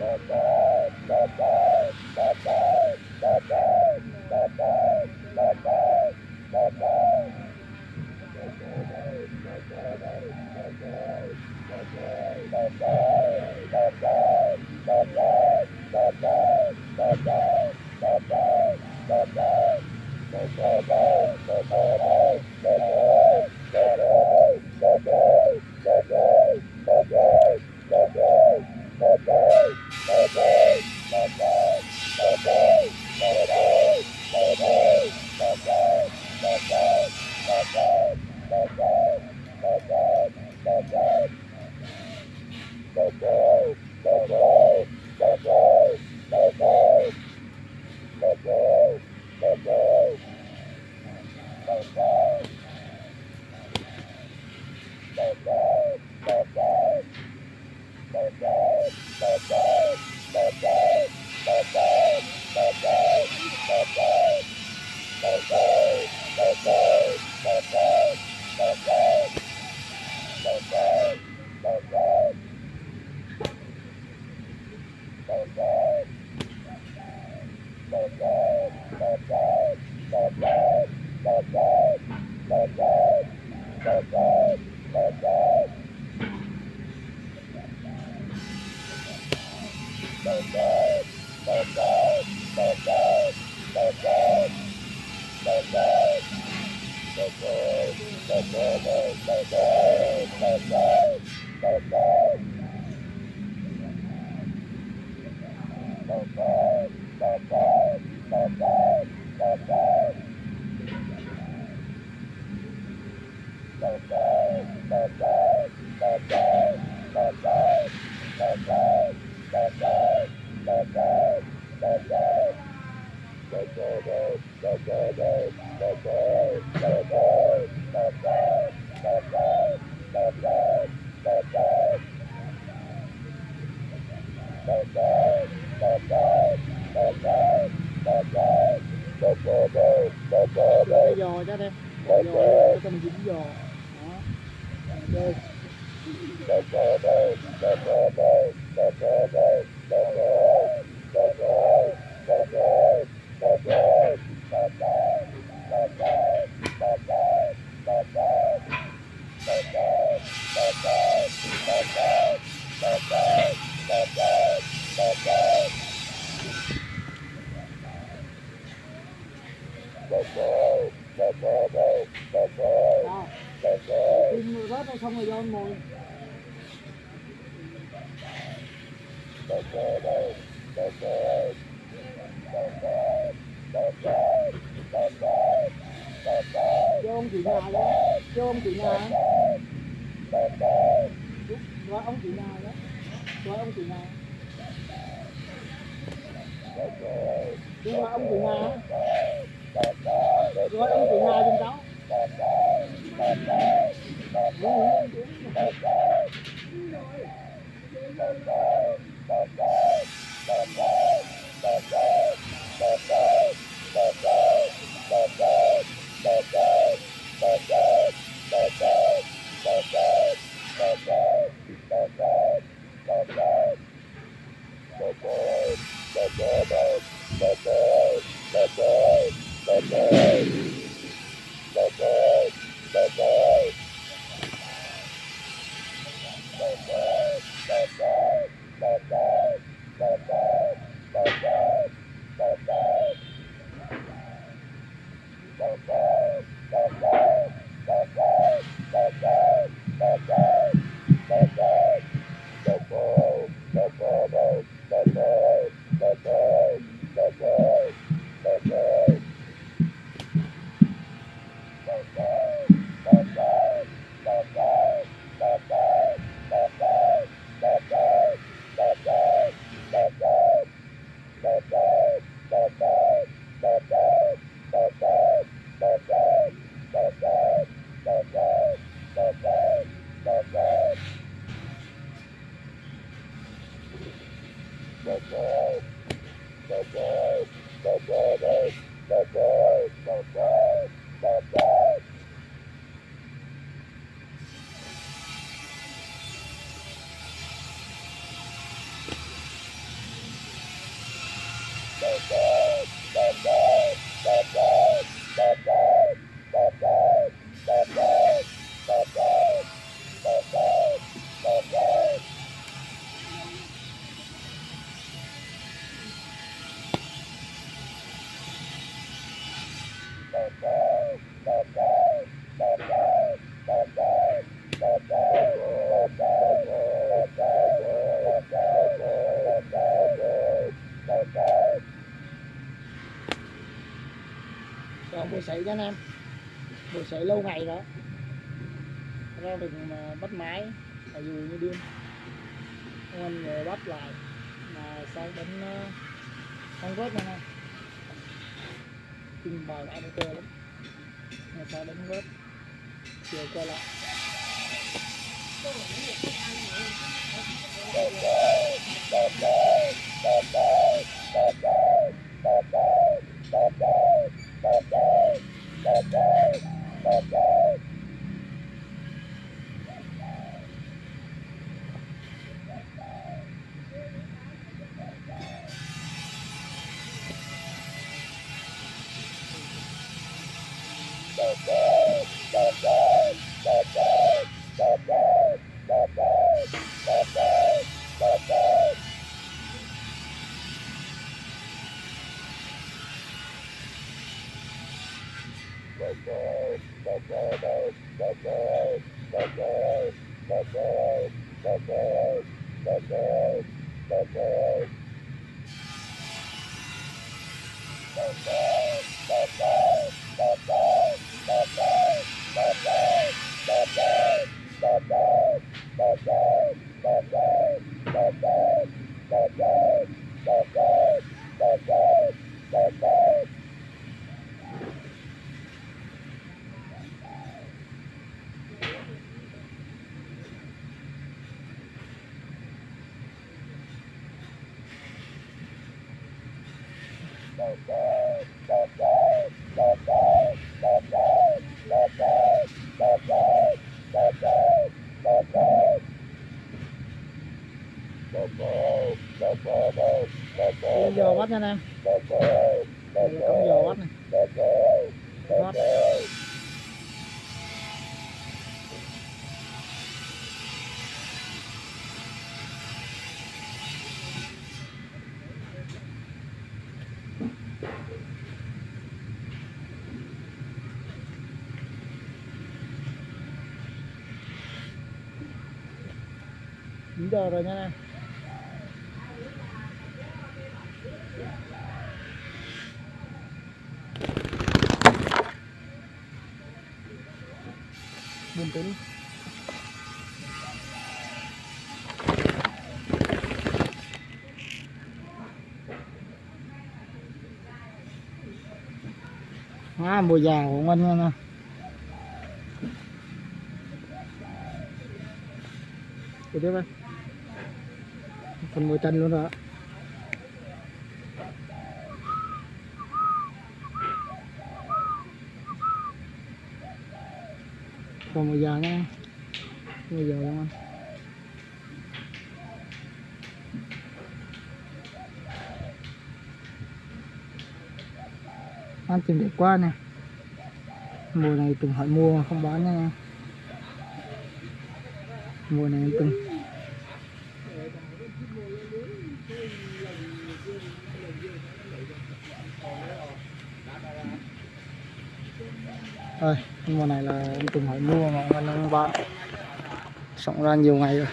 Bye-bye. Bye. Bye-bye. Cái giò cho đây. Giò cho mình dính giò. Đó. Tìm người rớt đây xong rồi vô mùi cho ông chị nhà đó cho ông chị nhà gọi ông chị nhà đó gọi ông chị nhà đi gọi ông chị nhà Đúng không? Từ 2 đến 6. Đúng Let's go. Bye-bye. Bye-bye. Sấy cho anh em. Bội sấy lâu ngày đó, ra đừng bắt máy là dù như đêm, anh về bắt lại mà sao đánh không ờ, vớt nha em. Trình bày lại ok lắm. Mà sao đánh vớt chiều quay lại. lên Bye-bye. Nha anh em đây là cống này bắt chín giờ rồi nha. anh em bình tĩnh à, mùa vàng của anh nha Đi tiếp đây. Phần mùi chân luôn rồi Còn một giờ nha. Một giờ luôn anh? Anh tìm đẹp quá nè. Mùa này từng hỏi mua mà không bán nha. Mùa này em từng rồi, mùa này là em từng hỏi mua mà anh em bán Sống ra nhiều ngày rồi.